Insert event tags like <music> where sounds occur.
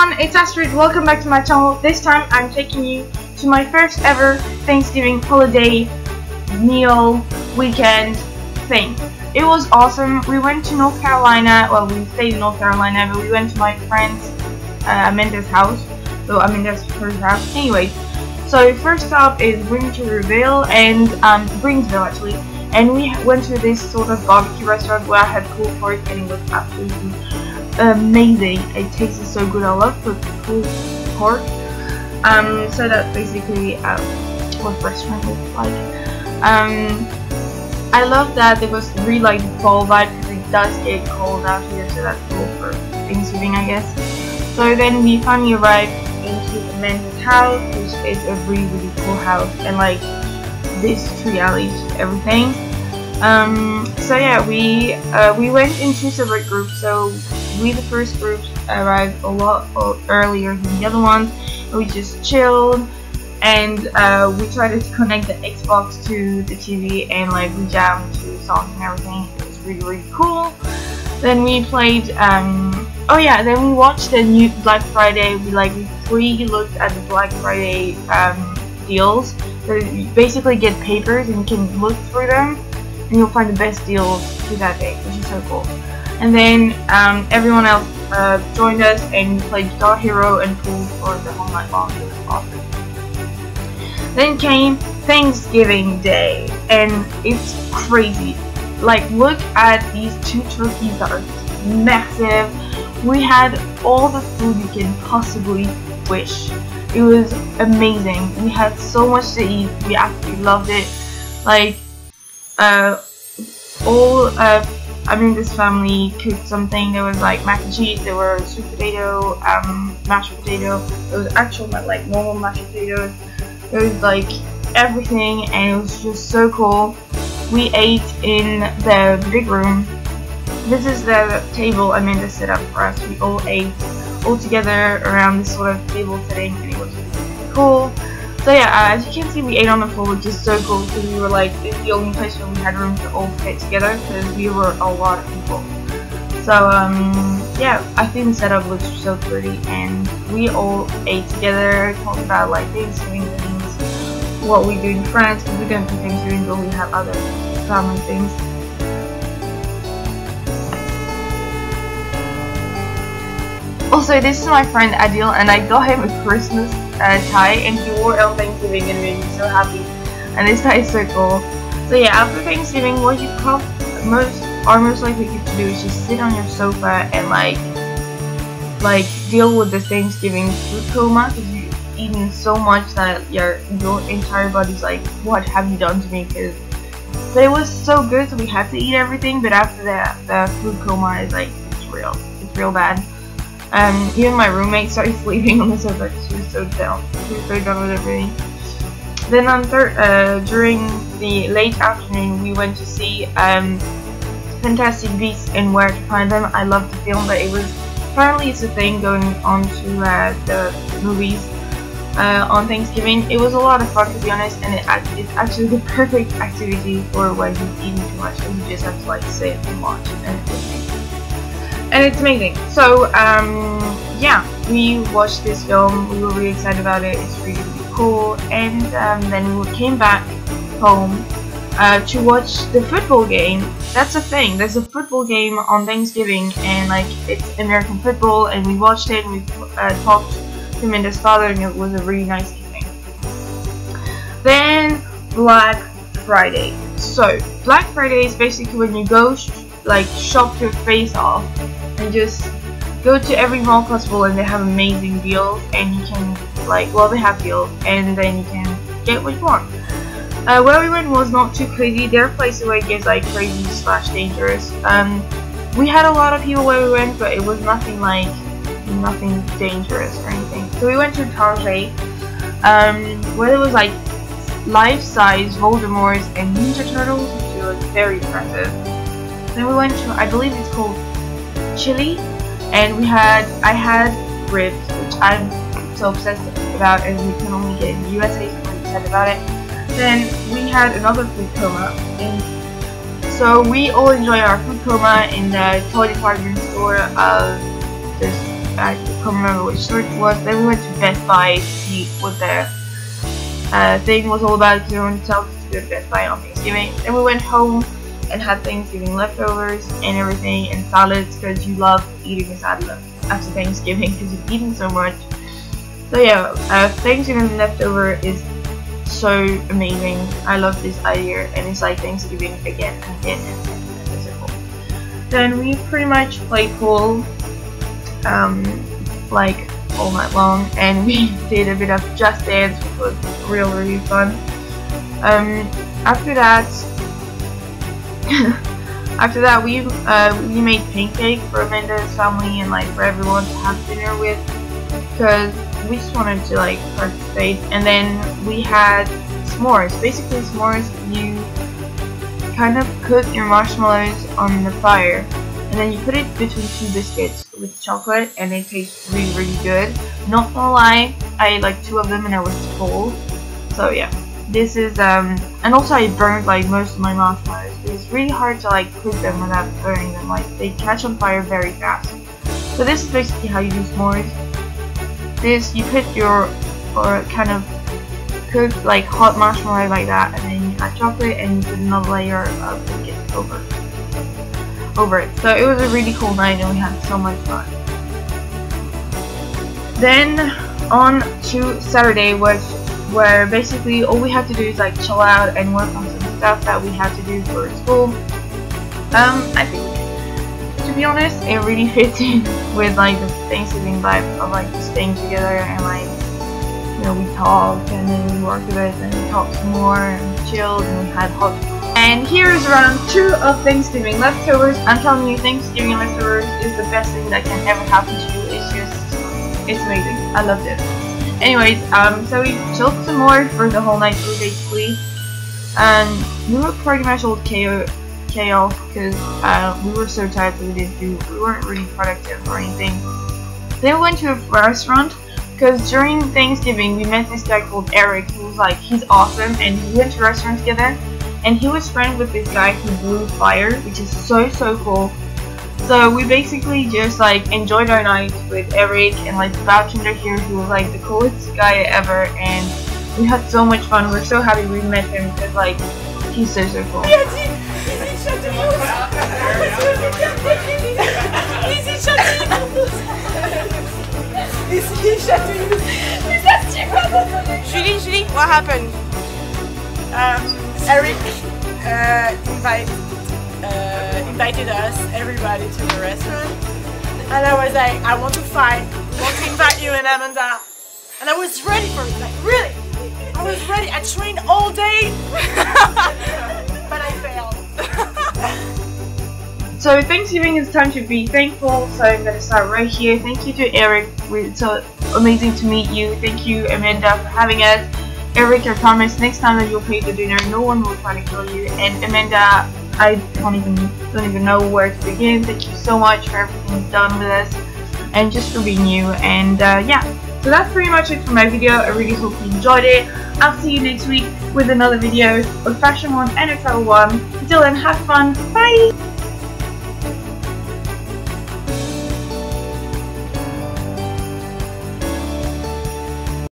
everyone, it's Astrid. Welcome back to my channel. This time I'm taking you to my first ever Thanksgiving holiday meal weekend thing. It was awesome. We went to North Carolina. Well, we stayed in North Carolina, but we went to my friend's uh, Amanda's house. So Amanda's first house. Anyway, so first up is Winterville and um, Greensville actually. And we went to this sort of barbecue restaurant where I had pulled pork and it was absolutely amazing. It tasted so good. I love pulled pork. Um, so that's basically um, what restaurant looks like. Um, I love that it was really like the fall vibe because it does get cold out here, so that's cool for Thanksgiving, I guess. So then we finally arrived into the men's house, which is a really really cool house, and like this tree alleys, everything. Um, so yeah, we uh, we went in two separate groups. So we, the first group, arrived a lot earlier than the other ones. We just chilled, and uh, we tried to connect the Xbox to the TV, and like we jammed to songs and everything. It was really really cool. Then we played. Um, oh yeah, then we watched the new Black Friday. We like we pre-looked at the Black Friday um, deals. So you basically get papers and you can look through them and you'll find the best deals to that day, which is so cool. And then um, everyone else uh, joined us and played Guitar Hero and pool for the whole night long. It was awesome. Then came Thanksgiving Day, and it's crazy. Like, look at these two turkeys that are massive. We had all the food you can possibly wish. It was amazing. We had so much to eat. We absolutely loved it. Like, uh, all of I mean this family cooked something. There was like mac and cheese. There were sweet potato, um, mashed potato. There was actual like normal mashed potatoes. There was like everything, and it was just so cool. We ate in the big room. This is the table Amanda set up for us. We all ate all together around this sort of table setting, and it was really cool. So yeah, uh, as you can see, we ate on the floor, which is so cool because we were like, is the only place where we had room to all fit together because we were a lot of people. So um, yeah, I think the setup looks so pretty and we all ate together, talked about like Thanksgiving things, what we do in France, because we don't do things Thanksgiving, but we have other family things. Also, this is my friend Adil, and I got him a Christmas uh, tie, and he wore on Thanksgiving, and made me so happy. And this tie is so cool. So yeah, after Thanksgiving, what you most are most likely to do is just sit on your sofa and like like deal with the Thanksgiving food coma because you've eaten so much that your your entire body's like, what have you done to me? Because but it was so good, so we had to eat everything. But after that, the food coma is like it's real, it's real bad. Um, even my roommate started <laughs> sleeping on the sofa because she was so down. She was so done with everything. Then on third, uh, during the late afternoon, we went to see um, Fantastic Beasts and Where to Find Them. I loved the film, but it was apparently it's a thing going on to uh, the movies uh, on Thanksgiving. It was a lot of fun to be honest, and it, it's actually the <laughs> perfect activity for when you've eaten too much and you just have to like sit and watch and and it's amazing. So um, yeah, we watched this film. We were really excited about it. It's really really cool. And um, then we came back home uh, to watch the football game. That's a thing. There's a football game on Thanksgiving, and like it's American football. And we watched it. and We uh, talked to Amanda's father, and it was a really nice evening. Then Black Friday. So Black Friday is basically when you go like shop your face off and just go to every mall possible and they have amazing deals and you can like well they have deals and then you can get what you want. Uh, where we went was not too crazy. There are places where it gets like crazy slash dangerous. Um, we had a lot of people where we went, but it was nothing like nothing dangerous or anything. So we went to Target, um, where there was like life-size Voldemorts and Ninja Turtles, which was very impressive. Then we went to, I believe it's called Chili, and we had, I had ribs, which I'm so obsessed about, and we can only get in the USA, so I'm excited about it. Then we had another food coma, and so we all enjoy our food coma in the toy department store of this I can't remember which store it was. Then we went to Best Buy to see what uh, thing was all about because we wanted to tell us to Best Buy on Thanksgiving. Then we went home and had Thanksgiving leftovers and everything and salads because you love eating a salad after Thanksgiving because you've eaten so much. So yeah, uh, Thanksgiving leftover is so amazing. I love this idea and it's like Thanksgiving again and again and again. Then we pretty much played pool um, like all night long and <laughs> we did a bit of Just Dance which was really really fun. Um, after that <laughs> after that we uh, we made pancake for Amanda's family and like for everyone to have dinner with because we just wanted to like participate and then we had s'mores. Basically s'mores you kind of cook your marshmallows on the fire and then you put it between two biscuits with chocolate and it tastes really really good. Not gonna lie, I ate like two of them and I was full. So yeah. This is um and also I burned like most of my marshmallows. Really hard to like cook them without burning them. Like they catch on fire very fast. So this is basically how you do s'mores. This you put your or kind of cook like hot marshmallow like that and then you add chocolate and you put another layer of biscuit over over it. So it was a really cool night and we had so much fun. Then on to Saturday was where basically all we had to do is like chill out and work on some stuff that we had to do for school. Um, I think to be honest, it really fits <laughs> in with like the Thanksgiving vibe of like staying together and like you know we talked and then we worked a bit and we talked some more and chilled and we had hot. And here is round two of Thanksgiving leftovers. I'm telling you, Thanksgiving leftovers is the best thing that can ever happen to you. It's just, it's amazing. I loved it. Anyways, um, so we chilled some more for the whole night basically. And we were pretty much all chaos because uh, we were so tired that we didn't do, we weren't really productive or anything. Then we went to a restaurant because during Thanksgiving we met this guy called Eric who was like, he's awesome and we went to a restaurant together and he was friends with this guy who blew fire which is so so cool so we basically just like enjoyed our night with Eric and like the bartender here who was like the coolest guy ever and we had so much fun. We're so happy we met him because like he's so so cool. Julie, Julie, what happened? Um, Eric uh, invite, uh, invited us, everybody, to the restaurant. And I was like, I want to fight, I want to invite you and Amanda. And I was ready for it, like, really. I was ready. I trained all day, <laughs> but I failed. <laughs> So Thanksgiving is time to be thankful, so I'm gonna start right here. Thank you to Eric, it's so amazing to meet you. Thank you Amanda for having us. Eric, I promise next time that you'll pay the dinner, no one will try to kill you. And Amanda, I don't even don't even know where to begin. Thank you so much for everything you've done with us, and just for being you. And uh, yeah, so that's pretty much it for my video. I really hope you enjoyed it. I'll see you next week with another video, a fashion one and a travel one. Until then, have fun. Bye.